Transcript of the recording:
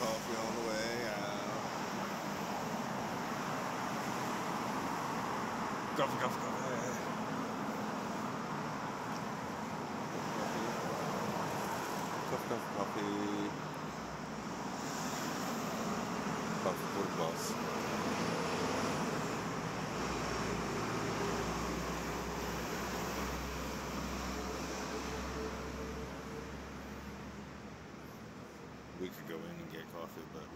coffee on the way out. Coffee, coffee, coffee. Coffee, coffee, coffee. Coffee for the boss. We could go in and get coffee, but